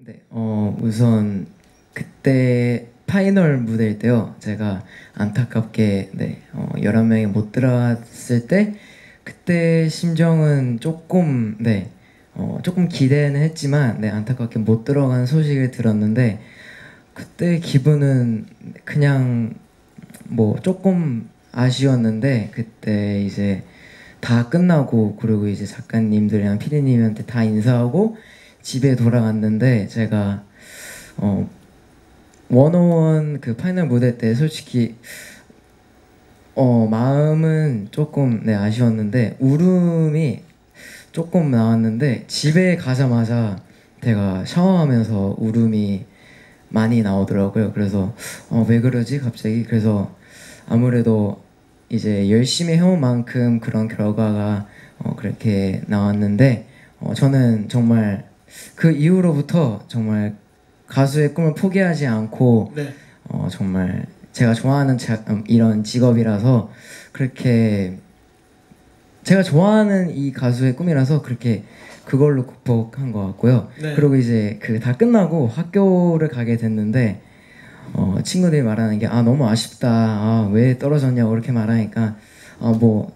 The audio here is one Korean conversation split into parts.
네, 어 우선 그때 파이널 무대일 때요. 제가 안타깝게 네, 어 11명이 못 들어갔을 때 그때 심정은 조금 네. 어 조금 기대는 했지만 네, 안타깝게 못 들어간 소식을 들었는데 그때 기분은 그냥 뭐 조금 아쉬웠는데 그때 이제 다 끝나고 그리고 이제 작가님들이랑 피디님한테 다 인사하고 집에 돌아갔는데 제가 어 원어원 그 파이널 무대 때 솔직히 어 마음은 조금 네 아쉬웠는데 울음이 조금 나왔는데 집에 가자마자 제가 샤워하면서 울음이 많이 나오더라고요. 그래서 어 왜 그러지 갑자기 그래서 아무래도 이제 열심히 해온 만큼 그런 결과가 어 그렇게 나왔는데 어 저는 정말 그 이후로부터 정말 가수의 꿈을 포기하지 않고 네. 어 정말 제가 좋아하는 자, 음, 이런 직업이라서 그렇게 제가 좋아하는 이 가수의 꿈이라서 그렇게 그걸로 극복한 것 같고요. 네. 그리고 이제 그 다 끝나고 학교를 가게 됐는데 어, 친구들이 말하는 게 아 너무 아쉽다. 아, 왜 떨어졌냐고 이렇게 말하니까 아뭐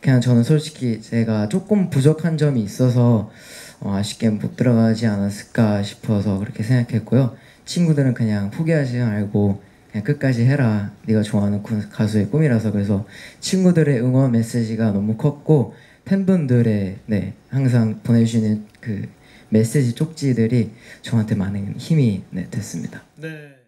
그냥 저는 솔직히 제가 조금 부족한 점이 있어서 어, 아쉽게 못 들어가지 않았을까 싶어서 그렇게 생각했고요. 친구들은 그냥 포기하지 말고 그냥 끝까지 해라. 네가 좋아하는 구- 가수의 꿈이라서 그래서 친구들의 응원 메시지가 너무 컸고 팬분들의 네 항상 보내주시는 그 메시지 쪽지들이 저한테 많은 힘이 네, 됐습니다. 네.